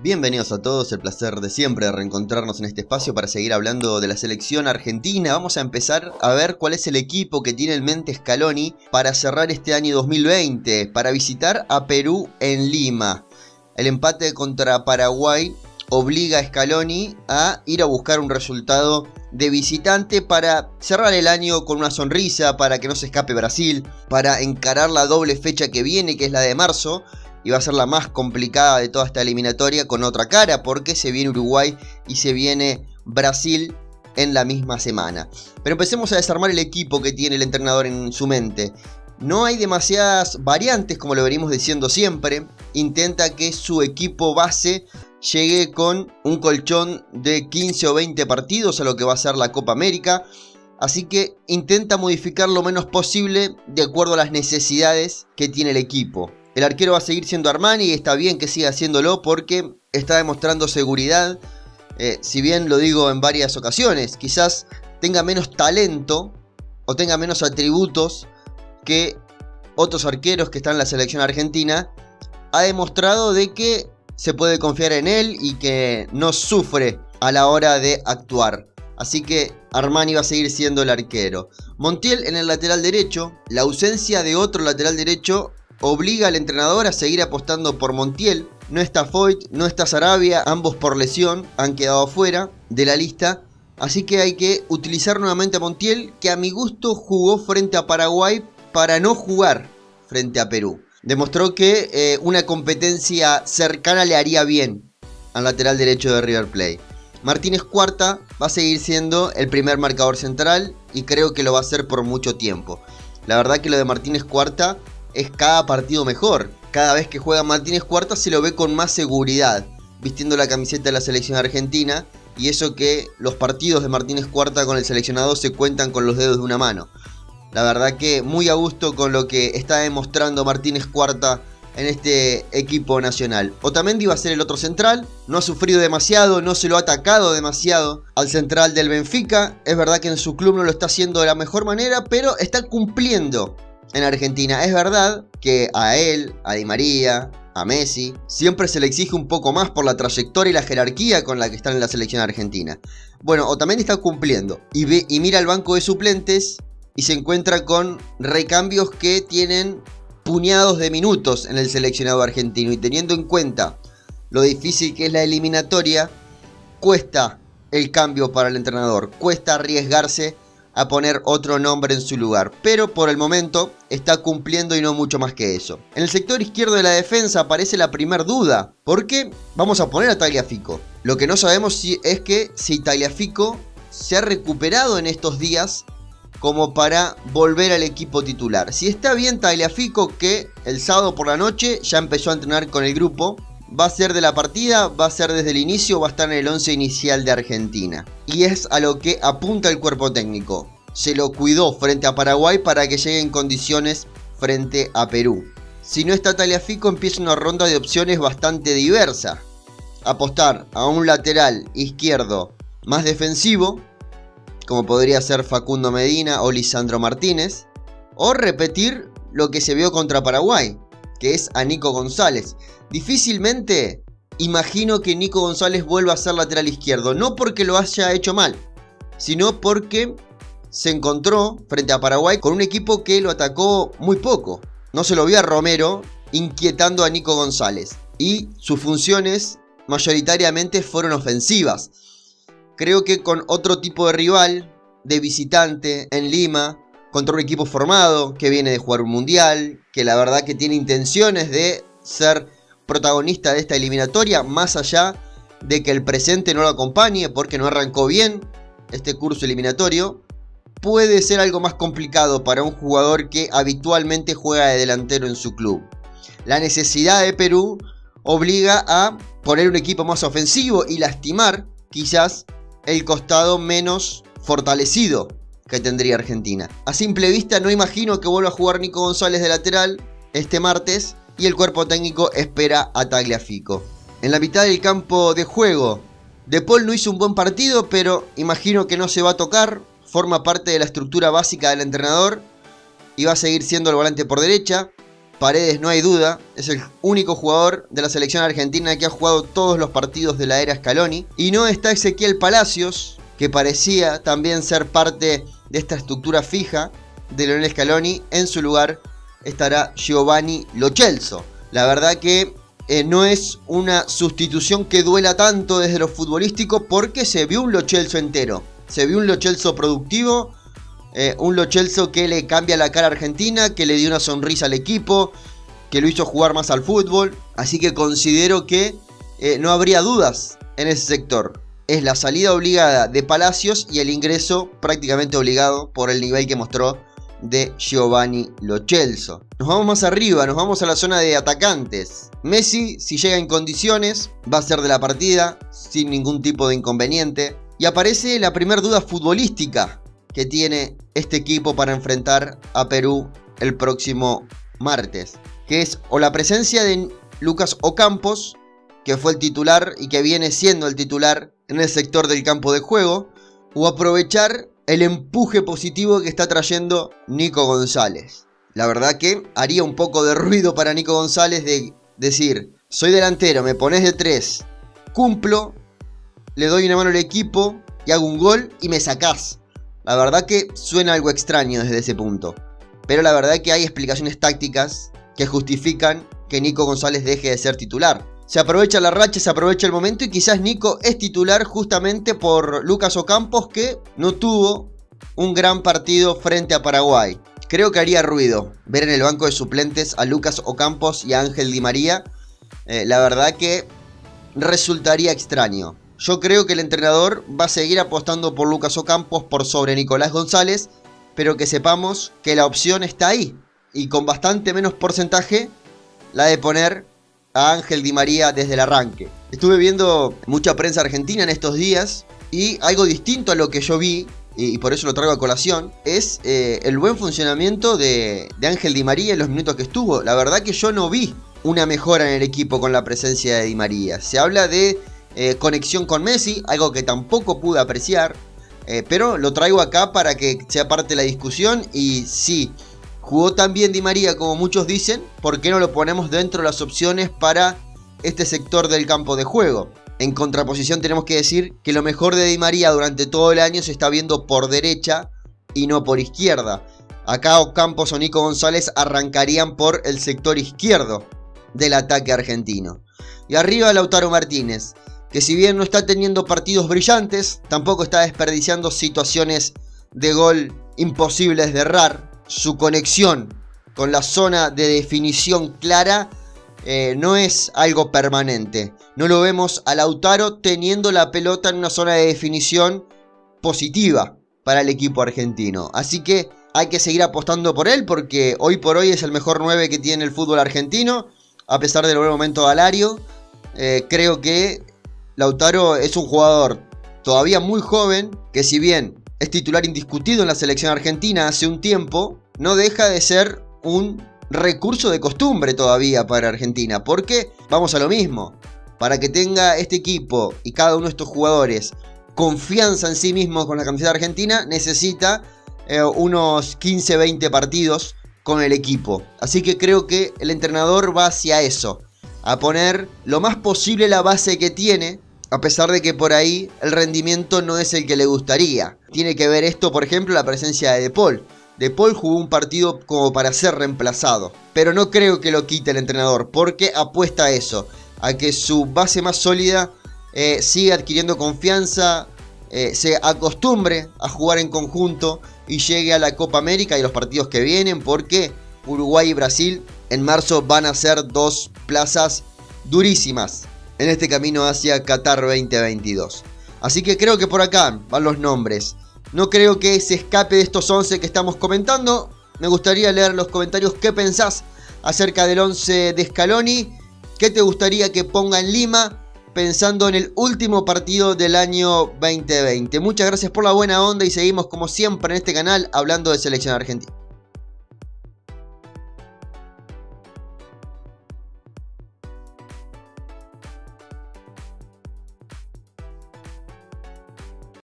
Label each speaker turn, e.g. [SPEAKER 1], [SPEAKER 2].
[SPEAKER 1] Bienvenidos a todos, el placer de siempre de reencontrarnos en este espacio para seguir hablando de la selección argentina. Vamos a empezar a ver cuál es el equipo que tiene en mente Scaloni para cerrar este año 2020, para visitar a Perú en Lima. El empate contra Paraguay obliga a Scaloni a ir a buscar un resultado de visitante para cerrar el año con una sonrisa, para que no se escape Brasil, para encarar la doble fecha que viene, que es la de marzo, y va a ser la más complicada de toda esta eliminatoria con otra cara porque se viene Uruguay y se viene Brasil en la misma semana. Pero empecemos a desarmar el equipo que tiene el entrenador en su mente. No hay demasiadas variantes como lo venimos diciendo siempre. Intenta que su equipo base llegue con un colchón de 15 o 20 partidos a lo que va a ser la Copa América. Así que intenta modificar lo menos posible de acuerdo a las necesidades que tiene el equipo. El arquero va a seguir siendo Armani y está bien que siga haciéndolo porque está demostrando seguridad. Eh, si bien lo digo en varias ocasiones, quizás tenga menos talento o tenga menos atributos que otros arqueros que están en la selección argentina, ha demostrado de que se puede confiar en él y que no sufre a la hora de actuar. Así que Armani va a seguir siendo el arquero. Montiel en el lateral derecho. La ausencia de otro lateral derecho obliga al entrenador a seguir apostando por Montiel. No está Foyt, no está Sarabia, ambos por lesión han quedado fuera de la lista. Así que hay que utilizar nuevamente a Montiel, que a mi gusto jugó frente a Paraguay para no jugar frente a Perú. Demostró que eh, una competencia cercana le haría bien al lateral derecho de River Plate. Martínez Cuarta va a seguir siendo el primer marcador central y creo que lo va a hacer por mucho tiempo. La verdad que lo de Martínez Cuarta es cada partido mejor. Cada vez que juega Martínez Cuarta se lo ve con más seguridad, vistiendo la camiseta de la selección argentina. Y eso que los partidos de Martínez Cuarta con el seleccionado se cuentan con los dedos de una mano. La verdad que muy a gusto con lo que está demostrando Martínez Cuarta en este equipo nacional. Otamendi va a ser el otro central, no ha sufrido demasiado, no se lo ha atacado demasiado al central del Benfica. Es verdad que en su club no lo está haciendo de la mejor manera, pero está cumpliendo en Argentina. Es verdad que a él, a Di María, a Messi, siempre se le exige un poco más por la trayectoria y la jerarquía con la que están en la selección argentina. Bueno, Otamendi está cumpliendo y, ve, y mira el banco de suplentes y se encuentra con recambios que tienen puñados de minutos en el seleccionado argentino y teniendo en cuenta lo difícil que es la eliminatoria, cuesta el cambio para el entrenador, cuesta arriesgarse a poner otro nombre en su lugar, pero por el momento está cumpliendo y no mucho más que eso. En el sector izquierdo de la defensa aparece la primer duda, porque vamos a poner a Tagliafico. Lo que no sabemos si es que si Tagliafico se ha recuperado en estos días como para volver al equipo titular. Si está bien Tagliafico que el sábado por la noche ya empezó a entrenar con el grupo, va a ser de la partida, va a ser desde el inicio, va a estar en el 11 inicial de Argentina. Y es a lo que apunta el cuerpo técnico. Se lo cuidó frente a Paraguay para que llegue en condiciones frente a Perú. Si no está Taliafico empieza una ronda de opciones bastante diversa. Apostar a un lateral izquierdo más defensivo, como podría ser Facundo Medina o Lisandro Martínez, o repetir lo que se vio contra Paraguay, que es a Nico González. Difícilmente imagino que Nico González vuelva a ser lateral izquierdo, no porque lo haya hecho mal, sino porque se encontró frente a Paraguay con un equipo que lo atacó muy poco. No se lo vio a Romero inquietando a Nico González y sus funciones mayoritariamente fueron ofensivas. Creo que con otro tipo de rival, de visitante en Lima, contra un equipo formado que viene de jugar un mundial, que la verdad que tiene intenciones de ser protagonista de esta eliminatoria, más allá de que el presente no lo acompañe porque no arrancó bien este curso eliminatorio, puede ser algo más complicado para un jugador que habitualmente juega de delantero en su club. La necesidad de Perú obliga a poner un equipo más ofensivo y lastimar quizás el costado menos fortalecido que tendría Argentina. A simple vista no imagino que vuelva a jugar Nico González de lateral este martes y el cuerpo técnico espera a Tagliafico. En la mitad del campo de juego, De Paul no hizo un buen partido, pero imagino que no se va a tocar, forma parte de la estructura básica del entrenador y va a seguir siendo el volante por derecha. Paredes no hay duda, es el único jugador de la selección argentina que ha jugado todos los partidos de la era Scaloni. Y no está Ezequiel Palacios, que parecía también ser parte de esta estructura fija de Leonel Scaloni. En su lugar estará Giovanni Lochelso. La verdad que eh, no es una sustitución que duela tanto desde lo futbolístico porque se vio un Lochelso entero. Se vio un Lochelso productivo, eh, un Lo que le cambia la cara a Argentina, que le dio una sonrisa al equipo, que lo hizo jugar más al fútbol. Así que considero que eh, no habría dudas en ese sector. Es la salida obligada de Palacios y el ingreso prácticamente obligado por el nivel que mostró de Giovanni Lochelso. Nos vamos más arriba, nos vamos a la zona de atacantes. Messi, si llega en condiciones, va a ser de la partida, sin ningún tipo de inconveniente. Y aparece la primera duda futbolística que tiene este equipo para enfrentar a Perú el próximo martes, que es o la presencia de Lucas Ocampos, que fue el titular y que viene siendo el titular en el sector del campo de juego, o aprovechar el empuje positivo que está trayendo Nico González. La verdad que haría un poco de ruido para Nico González de decir, soy delantero, me pones de 3, cumplo, le doy una mano al equipo y hago un gol y me sacás. La verdad que suena algo extraño desde ese punto. Pero la verdad que hay explicaciones tácticas que justifican que Nico González deje de ser titular. Se aprovecha la racha, se aprovecha el momento y quizás Nico es titular justamente por Lucas Ocampos que no tuvo un gran partido frente a Paraguay. Creo que haría ruido ver en el banco de suplentes a Lucas Ocampos y a Ángel Di María. Eh, la verdad que resultaría extraño. Yo creo que el entrenador va a seguir apostando por Lucas Ocampos por sobre Nicolás González, pero que sepamos que la opción está ahí y con bastante menos porcentaje la de poner a Ángel Di María desde el arranque. Estuve viendo mucha prensa argentina en estos días y algo distinto a lo que yo vi, y por eso lo traigo a colación, es eh, el buen funcionamiento de, Ángel Di María en los minutos que estuvo. La verdad que yo no vi una mejora en el equipo con la presencia de Di María. Se habla de eh, conexión con Messi, algo que tampoco pude apreciar, eh, pero lo traigo acá para que sea parte de la discusión y si jugó tan bien Di María como muchos dicen, ¿por qué no lo ponemos dentro de las opciones para este sector del campo de juego? En contraposición tenemos que decir que lo mejor de Di María durante todo el año se está viendo por derecha y no por izquierda. Acá Ocampos o Nico González arrancarían por el sector izquierdo del ataque argentino. Y arriba Lautaro Martínez que si bien no está teniendo partidos brillantes, tampoco está desperdiciando situaciones de gol imposibles de errar. Su conexión con la zona de definición clara eh, no es algo permanente. No lo vemos a Lautaro teniendo la pelota en una zona de definición positiva para el equipo argentino. Así que hay que seguir apostando por él porque hoy por hoy es el mejor 9 que tiene el fútbol argentino. A pesar del buen momento de Alario, eh, creo que Lautaro es un jugador todavía muy joven que si bien es titular indiscutido en la selección argentina hace un tiempo, no deja de ser un recurso de costumbre todavía para Argentina. Porque vamos a lo mismo. Para que tenga este equipo y cada uno de estos jugadores confianza en sí mismo con la camiseta argentina, necesita eh, unos 15-20 partidos con el equipo. Así que creo que el entrenador va hacia eso. A poner lo más posible la base que tiene a pesar de que por ahí el rendimiento no es el que le gustaría. Tiene que ver esto, por ejemplo, la presencia de De Paul. De Paul jugó un partido como para ser reemplazado, pero no creo que lo quite el entrenador, porque apuesta a eso, a que su base más sólida eh, siga adquiriendo confianza, eh, se acostumbre a jugar en conjunto y llegue a la Copa América y los partidos que vienen, porque Uruguay y Brasil en marzo van a ser dos plazas durísimas en este camino hacia Qatar 2022. Así que creo que por acá van los nombres. No creo que se escape de estos 11 que estamos comentando. Me gustaría leer los comentarios qué pensás acerca del 11 de Scaloni. ¿Qué te gustaría que ponga en Lima? Pensando en el último partido del año 2020. Muchas gracias por la buena onda y seguimos como siempre en este canal hablando de selección argentina.